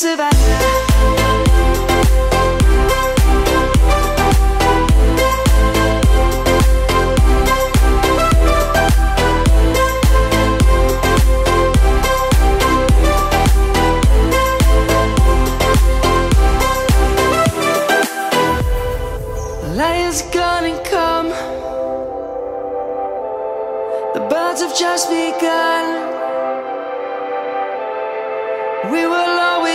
Savannah. Light is gonna come. The birds have just begun. We will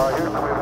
Uh,